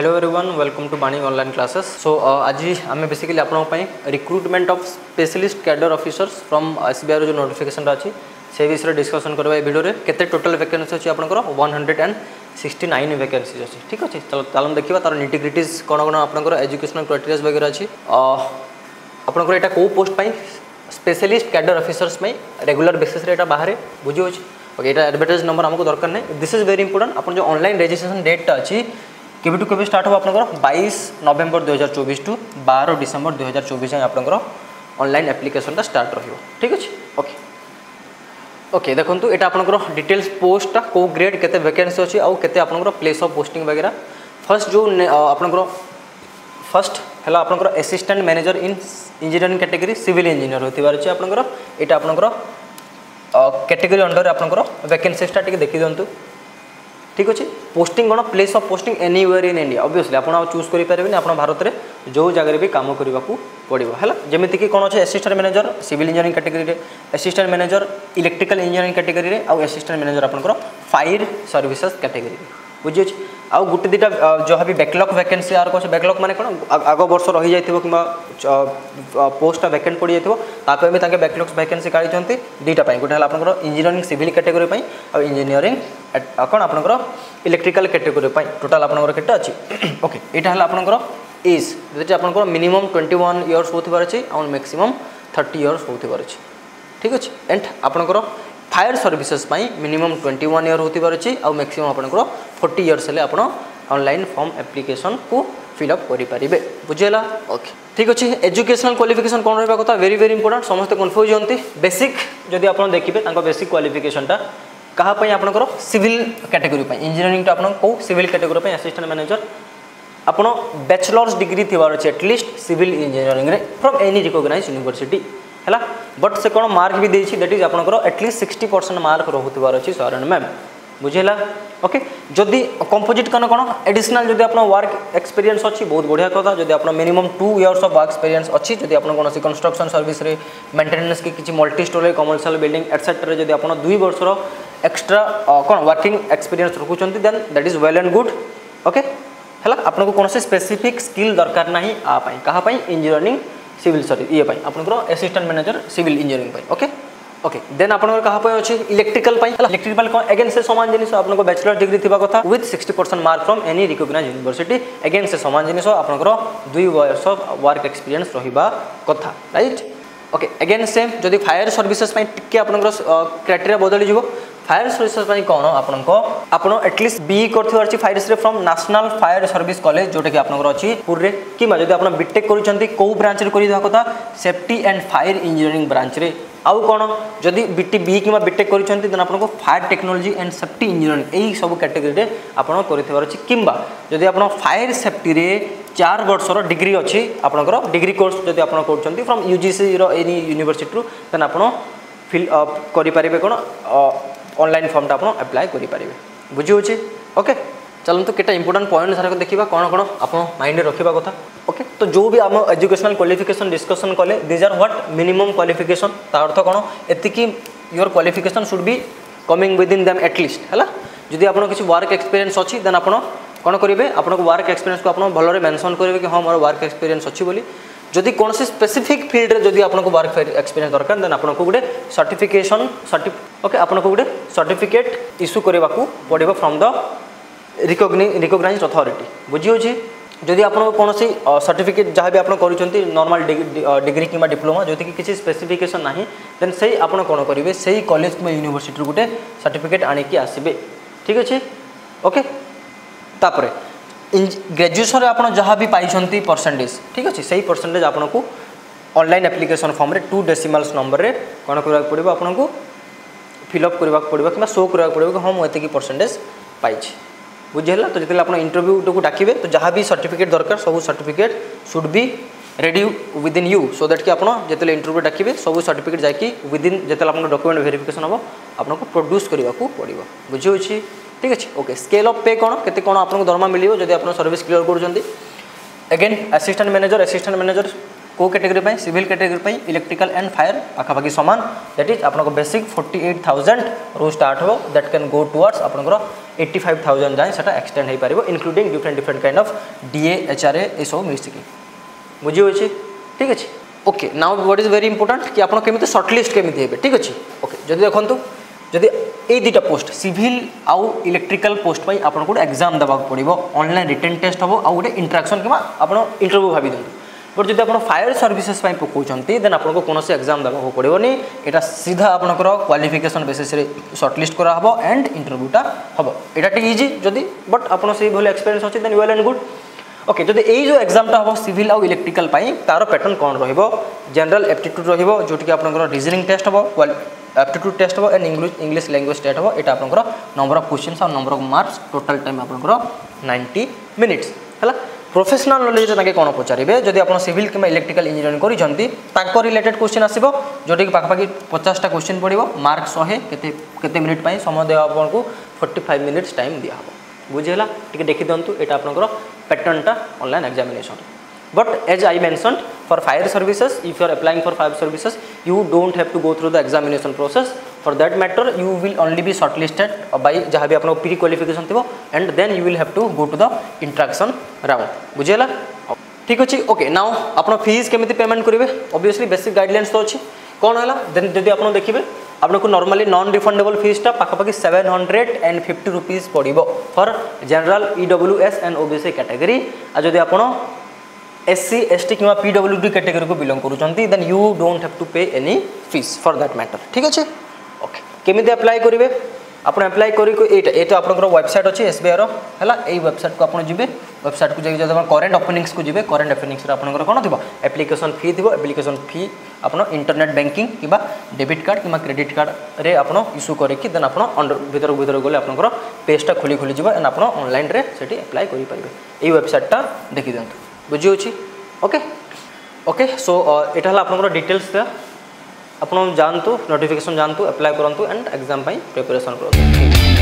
Hello everyone welcome to Bani online classes so आज आम basically आपण recruitment of specialist cadre officers from SBI जो notification अच्छी से विषय डिस्कसन करवा ए वीडियो केते टोटल वैकेंसी अच्छी आपंकर hundred and sixty nine vacancy अच्छी ठीक अच्छे चलो देखा तार निटिग्रिटीज कौन कौन आपंकर एजुकेशनल क्राइटेरिया वगैरह अच्छी आपंकर यहाँ कौ post specialist cadre officers regular basis बाहर। बुझी ओके ये एडवर्टाइज नंबर आमको दरकार नहीं दिस इज़ वेरी इंपोर्टेंट आप जो ऑनलाइन रेजिस्ट्रेशन डेटा अच्छी केवे टू केवे स्टार्ट हो आपंकर बैश नवेम्बर दुई हज़ार चौबीस टू बार डिसेम्बर दुई हज़ार चौबीस जाए ऑनलाइन एप्लिकेशनटा स्टार्ट रही ठीक अच्छे ओके ओके देखो यहाँ आपंकर डिटेल्स पोस्टा कौ ग्रेड के वैकेंसी अच्छी के आपंकर प्लेस ऑफ़ पोस्टिंग वगैरह फ़र्स्ट जो आपंकर फ़र्स्ट है आपंकर assistant manager in engineering category civil engineer होती यहाँ आपंकर कैटेगरी अंडर आपंकर वैकेंसीटा देखी ठीक अच्छे पोस्टिंग कौन place of posting anywhere in India obviously आप चूज़ करेंगे आप भारत में जो जगह भी कम करने को पड़ो है जमीक कौन अच्छे assistant manager civil engineering category assistant manager electrical engineering category आउ असिस्टेंट मैनेजर आपंकर फायर सर्विसेज़ कैटेगरी बुझी आउ गोटे दुटा जहाँ भी बैकलॉग आर कौन बैकलॉग मैंने कौन आग वर्ष रही जाइए कि पोस्टा वैकेंट पड़ जाइए भी बैकलॉग वैकेंसी काढ़ी दुईटा गोटे आप इंजीनियरिंग सिविल कैटेगरी और इंजीनियरिंग कौन आपंकर इलेक्ट्रिकल कैटेगरी टोटाल आपंकर के अच्छी ओके यहाँ है आपंकर एज जो आपंकर मिनिमम ट्वेंटी वन इयर्स होबार अच्छे आउ मैक्सीम थर्टी इयर्स होबार अच्छे ठीक अच्छे एंड आपंकर fire services minimum twenty one year होबार अच्छे आउ मैक्सीम आपंकर फोर्टी इयर्स हेल्ले आप ऑनलाइन फॉर्म एप्लिकेशन को फिलअप करेंगे बुझेगा ओके ठीक अच्छे एजुकेशनल क्वालिफिकेशन कौन रहा कथा वेरी वेरी इंपोर्टेंट समस्त कन्फ्यूज़ होती बेसिक जदि आप देखिए बेसिक क्वालिफिकेशनटा कहाँपाई आपंकर सिविल कैटेगरी कापी आप सिविल कैटेगोरी इंजीनियरिंग तो आपको सिविल कैटेगोरी असीस्टां मैनेजर आप बैचलर्स डिग्री थवर अच्छे at least civil engineering from any recognise university है बट से कौन मार्क भी देती दैट इज़ आप at least sixty percent mark रोथार अच्छे सरण मैम बुझेगा ओके जदि कंपोजिट कहना कौन एडिशनाल जब आप वर्क एक्सपीरियंस अच्छी, बहुत बढ़िया कथा। जब आप minimum two years of work experience अच्छी जब आप कौन कंस्ट्रक्शन सर्विस मेंटेनेंस कि किसी multi storey commercial building etcetera जब आप दुई बर्षर एक्सट्रा कौन working experience रखुंट then that is well and good okay है आपको कौन से स्पेसीफिक स्किल दरकार ना आपई इंजीनियरी सिविल सरी ये आपंकर assistant manager civil engineering okay okay then आपंकर क्या अच्छे इलेक्ट्रिकल इलेक्ट्रिकल एगेन से सामान जिन आपको बैचलर डिग्री थी कथ. With sixty percent mark from any recognise university again से सामान जिन आपंकर दुई बर्ष वर्क एक्सपीरियंस रहा कथा. रईट ओके अगेन सेम जदि फायर सर्विसेस टी आपंकर क्राइटेरिया बदली फायर सर्विसेस कौन आपको आपड़ एटलिस्ट बी कर fire from national fire service college जोटा कि आपंकर अच्छी पूरे कि जब आप बीटेक करो ब्रांच कथा safety and fire engineering branch रे आउ कौन जदि बीटी बी कि बीटेक कर आपको fire technology and safety engineering यही सब कैटेगरी आप अच्छी कि जदि आप फायर सेफ्टी रे चार वर्षर डिग्री अच्छी आपंकर डिग्री कोर्स जब आप कर from UGC any university then आप फिल करेंगे कौन ऑनलाइन फॉर्मटा आप अप्लाई करेंगे बुझी ओके चलते केटा इंपोर्टाट पॉइंट सारा देखा कौन कौन आप माइंड रखा कथा ओके तो जो भी आम एजुकेशनल क्वालिफिकेशन डिस्कसन कले these are what minimum qualification तार अर्थ कौन एति your qualification should be coming within them at least है आप किसी वर्क एक्सपीरियंस अच्छी देन आप कौन करेंगे आपको वर्क एक्सपीरियंस को आप भलि मेनसन करेंगे कि हाँ मोर वर्क एक्सपीरियंस अच्छी फिल्ड रे जदि आपको वर्क एक्सपीरियंस दरकार देन आपको गोटे सर्टिफिकेशन सर्टि ओके आपको गोटे सर्टिफिकेट इश्यू करने को पड़ो फ्रॉम द रिकग्नि रिकग्नाइज अथॉरिटी बुझी जदि आप कौन सर्टिफिकेट जहाँ भी आप नॉर्मल डिग्री कि डिप्लोमा जो कि किसी स्पेसिफिकेशन ना देन से आप कौन करेंगे से ही कॉलेज कि यूनिवर्सिटी गोटे सर्टिफिकेट आसबे ठीक अच्छे ओके ग्रेजुएसन आप जहाँ भी पाई परसेंटेज ठीक अच्छे से ही परसेंटेज आपको online application form two decimals number रे कौन करा पड़ो आपको फिलअप करने पड़ो कि शो करा पड़ो कि हाँ मुझे परसेंटेज पाई बुझेगा तो जितने आप इंटरव्यू को डाकिए तो जहाँ भी सर्टिफिकेट दरकार सब certificate should be ready within you so that कि आप जो इंटरव्यू डाकिए सब सर्टिफिकेट जाकि विदिन जो आप डॉक्यूमेंट वेरिफिकेशन हम आपको ठीक अच्छे ओके स्केल अफ पे कौन के कौन आपको दरमा मिले जब आप सर्विस क्लीयर कर again assistant manager assistant manager कौ category civil category electrical and fire पाखापाखि सामान दैट इज़ आपको बेसिक फोर्टी एट थाउज़ेंड रू स्टार्ट हो दैट कैन गो टुवर्ड्स आपंकर एट्टी फाइव थाउज़ेंड जाए सेटा extend par including different different kind of DA H R A सब मिसिकी बुझी होची ठीक अच्छे okay now what is very important कि आप केमी सर्टलिस्ट केमी हे ठीक अच्छे ओके जदि देखो जदि ये दुटा पोस्ट सिविल आउ इलेक्ट्रिकल पोस्ट पर आपको गोटे एक्जाम देवाक पड़ो ऑनलाइन रिटर्न टेस्ट हम आउ गोटे इंटराक्शन कि आप इंटरव्यू भावी दिखाँ बट जब आप फायर सर्विसेस पकाते देन आपको कौन एक्जाम देवाक पड़ोनी यहाँ सीधा आपंकर क्वालिफिकेसन बेसीस सर्टलिस्ट कराब एंड इंटरव्यूटा हम यहाँ टे इजी जदि बट आप से एक्सपीरियंस अच्छे then well and good okay जब यही जो एग्जामटा हम सिविल आउ इलेक्ट्रिकल तार पैटर्न कौन रेनराल एप्टीट्यूड रोटी एप्टीट्यूड टेस्ट हम and English English language test हम यहाँ आपंकर नंबर अफ क्वेश्चन और number of marks total time आपंकर नाइंटी मिनिट्स है प्रोफेसनाल नॉलेज कौन पचारे जदि आप सिविल कि इलेक्ट्रिकल इंजीनियरिंग कर रिलेटेड क्वेश्चन आसो जोटि पाखापाखि पचासटा क्वेश्चन पड़ो मार्क शहे केते मिनिट समय देवा आपको फोर्टी फाइव मिनिट्स टाइम दिहब बुझीगला टी देखी दिंतु यहाँ आपंकर पैटर्नटा online examination but as i mentioned, for fire services, if you are applying for fire services you don't have to go through the examination process. For that matter, you will only be shortlisted by जहाँ भी आपको pre qualification थी and then you will have to go to the interaction round बुझीगला ठीक अच्छे okay now आप fees केमी payment करेंगे obviously basic guidelines तो अच्छी कौन है देन जब आप देखिए आपको नॉर्मली नॉन रिफंडेबल फीसटा पाखापाखि seven hundred and fifty rupees पड़ो for general EW S and OBC category आ जब आप एस सी एस टी कि पी डब्ल्यू डी कैटेगरी को belong करुँच then you don't have to pay any fee for that matter ठीक अच्छे okay केमी apply करेंगे ଆପଣ ଆପ୍ଲାଏ କରିକି ଏଇଟା ଏଇଟା ଆପଣଙ୍କର ୱେବସାଇଟ୍ ଅଛି ଏସ୍ବିଆଇର ହେଲା ଏଇ ୱେବସାଇଟ୍କୁ ଆପଣ ଯିବେ ୱେବସାଇଟ୍କୁ ଯାଇକି ଯଦି ଆପଣ କରେଣ୍ଟ ଓପନିଂସକୁ ଯିବେ କରେଣ୍ଟ ଓପନିଂସରେ ଆପଣଙ୍କର କ'ଣ ଥିବ ଆପ୍ଲିକେସନ୍ ଫି ଥିବ ଆପ୍ଲିକେସନ୍ ଫି ଆପଣ ଇଣ୍ଟରନେଟ୍ ବ୍ୟାଙ୍କିଂ କିମ୍ବା ଡେବିଟ୍ କାର୍ଡ଼ କିମ୍ବା କ୍ରେଡ଼ିଟ୍ କାର୍ଡ଼ରେ ଆପଣ ଇସ୍ୟୁ କରିକି ଦେନ୍ ଆପଣ ଭିତରକୁ ଭିତରକୁ ଗଲେ ଆପଣଙ୍କର ପେଜ୍ଟା ଖୋଲି ଖୋଲିଯିବ ଏଣ୍ଡ ଆପଣ ଅନଲାଇନ୍ରେ ସେଠି ଆପ୍ଲାଏ କରିପାରିବେ ଏଇ ୱେବସାଇଟ୍ଟା ଦେଖିଦିଅନ୍ତୁ ବୁଝିହେଉଛି ଓକେ ଓକେ ସୋ ଏଇଟା ହେଲା ଆପଣଙ୍କର ଡିଟେଲ୍ସ ଆପଣ ଯାଆନ୍ତୁ ନୋଟିଫିକେସନ୍ ଯାଆନ୍ତୁ ଆପ୍ଲାଏ କରନ୍ତୁ ଆଣ୍ଡ ଏକ୍ଜାମ୍ ପାଇଁ ପ୍ରିପାରେସନ୍ କରନ୍ତୁ